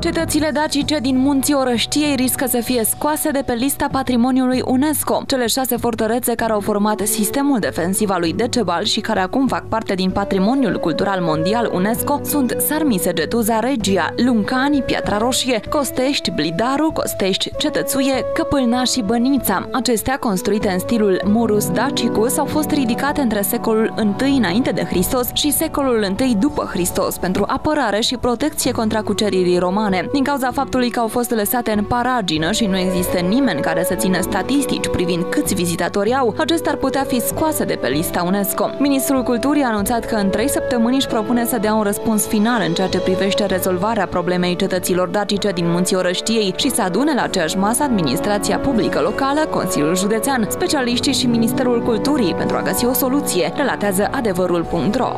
Cetățile dacice din munții Orăștiei riscă să fie scoase de pe lista patrimoniului UNESCO. Cele șase fortărețe care au format sistemul defensiv al lui Decebal și care acum fac parte din patrimoniul cultural mondial UNESCO sunt Sarmise Getuza Regia, Luncani, Piatra Roșie, Costești, Blidaru, Costești, Cetățuie, Căpâlna și Bănița. Acestea, construite în stilul Murus Dacicus, au fost ridicate între secolul I înainte de Hristos și secolul I după Hristos pentru apărare și protecție contra cuceririi romane romane. Din cauza faptului că au fost lăsate în paragină și nu există nimeni care să țină statistici privind câți vizitatori au, acestea ar putea fi scoase de pe lista UNESCO. Ministrul Culturii a anunțat că în trei săptămâni își propune să dea un răspuns final în ceea ce privește rezolvarea problemei cetăților dacice din munții Orăștiei și să adune la aceeași masă administrația publică locală, Consiliul Județean, specialiștii și Ministerul Culturii pentru a găsi o soluție, relatează adevărul.ro.